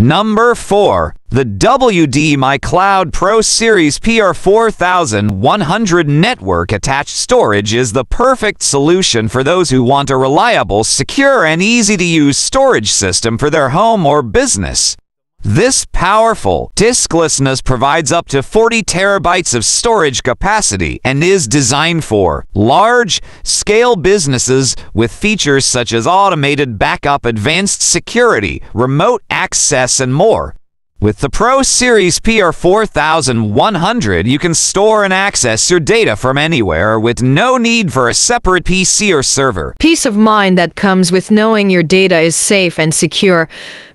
Number 4. The WD Cloud Pro Series PR4100 network attached storage is the perfect solution for those who want a reliable, secure, and easy to use storage system for their home or business. This powerful diskless NAS provides up to 40 terabytes of storage capacity and is designed for large scale businesses with features such as automated backup, advanced security, remote access, and more. With the Pro Series PR4100, you can store and access your data from anywhere with no need for a separate PC or server. Peace of mind that comes with knowing your data is safe and secure.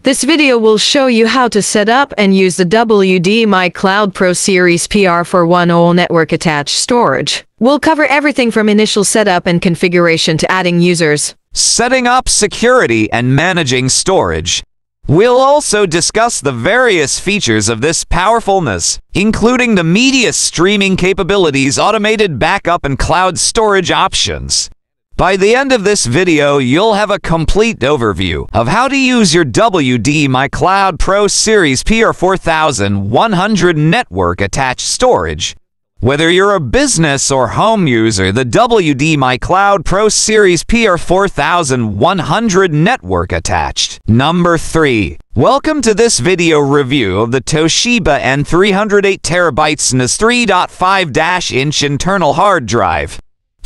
This video will show you how to set up and use the WD My Cloud Pro Series PR410 network attached storage. We'll cover everything from initial setup and configuration to adding users. Setting up security and managing storage. We'll also discuss the various features of this powerful NAS, including the media streaming capabilities, automated backup, and cloud storage options. By the end of this video, you'll have a complete overview of how to use your WD My Cloud Pro Series PR4100 network attached storage whether you're a business or home user, the WD My Cloud Pro Series PR4100 network attached. Number 3. Welcome to this video review of the Toshiba N300 8TB NAS 3.5-inch internal hard drive.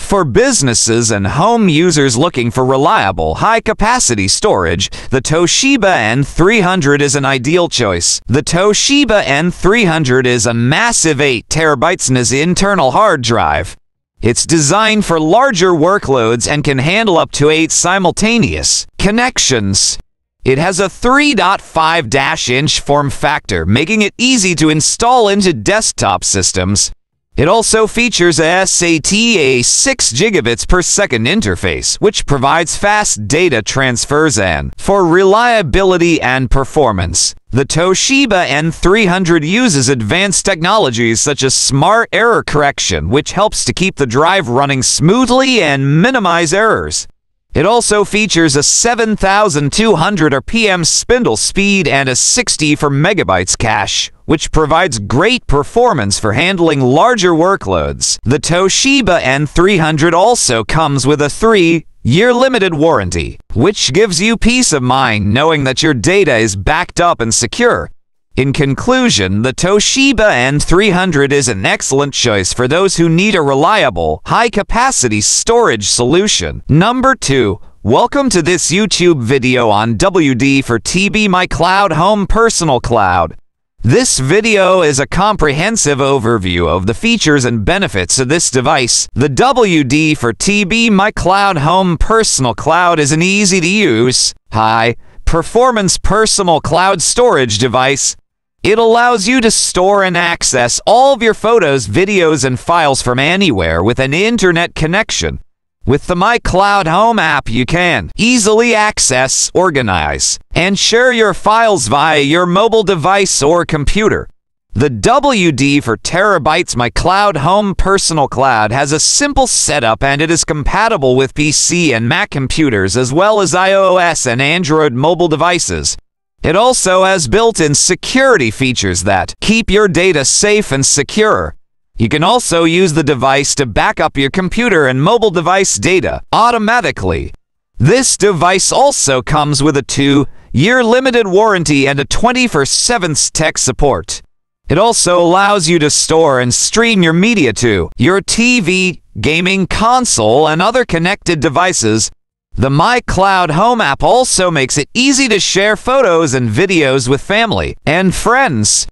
For businesses and home users looking for reliable, high-capacity storage, the Toshiba N300 is an ideal choice. The Toshiba N300 is a massive 8 terabytes NAS internal hard drive. It's designed for larger workloads and can handle up to 8 simultaneous connections. It has a 3.5-inch form factor, making it easy to install into desktop systems. It also features a SATA 6 gigabits per second interface, which provides fast data transfers and, for reliability and performance, the Toshiba N300 uses advanced technologies such as smart error correction, which helps to keep the drive running smoothly and minimize errors. It also features a 7200 RPM spindle speed and a 64 megabytes cache, which provides great performance for handling larger workloads. The Toshiba N300 also comes with a 3-year limited warranty, which gives you peace of mind knowing that your data is backed up and secure. In conclusion, the Toshiba N300 is an excellent choice for those who need a reliable, high-capacity storage solution. Number 2. Welcome to this YouTube video on WD 4TB My Cloud Home Personal Cloud. This video is a comprehensive overview of the features and benefits of this device. The WD 4TB My Cloud Home Personal Cloud is an easy-to-use, high-performance personal cloud storage device it allows you to store and access all of your photos, videos, and files from anywhere with an internet connection. With the My Cloud Home app, you can easily access, organize, and share your files via your mobile device or computer. The WD 4 Terabytes My Cloud Home Personal Cloud has a simple setup and it is compatible with PC and Mac computers as well as iOS and Android mobile devices. It also has built-in security features that keep your data safe and secure. You can also use the device to back up your computer and mobile device data automatically. This device also comes with a 2-year limited warranty and a 24-7 tech support. It also allows you to store and stream your media to your TV, gaming console, and other connected devices the My Cloud Home app also makes it easy to share photos and videos with family and friends.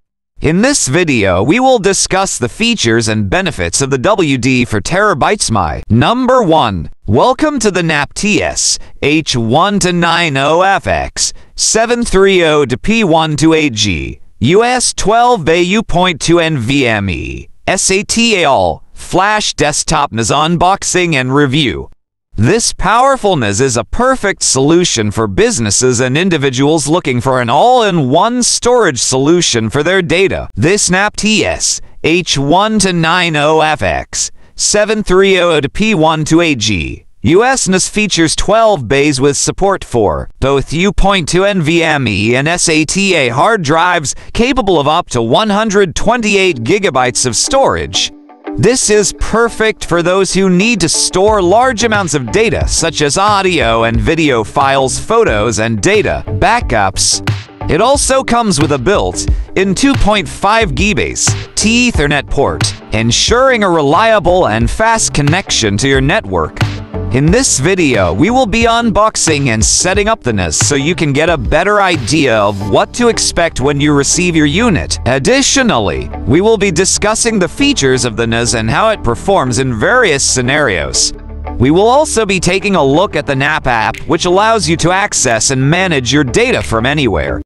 In this video, we will discuss the features and benefits of the WD 4 Terabytes My. Number 1. Welcome to the NAPTS H1 to 90FX 730 to P12AG US 12 AU.2 NVMe SATA All Flash Desktop NAS Unboxing and Review this powerful NAS is a perfect solution for businesses and individuals looking for an all-in-one storage solution for their data. This NAPTS H1 to 90FX 730 to P1 to AG US NAS features 12 bays with support for both U.2 NVMe and SATA hard drives capable of up to 128 gigabytes of storage. This is perfect for those who need to store large amounts of data such as audio and video files, photos, and data backups. It also comes with a built-in 2.5 GB T Ethernet port, ensuring a reliable and fast connection to your network. In this video, we will be unboxing and setting up the NAS so you can get a better idea of what to expect when you receive your unit. Additionally, we will be discussing the features of the NAS and how it performs in various scenarios. We will also be taking a look at the QNAP app, which allows you to access and manage your data from anywhere.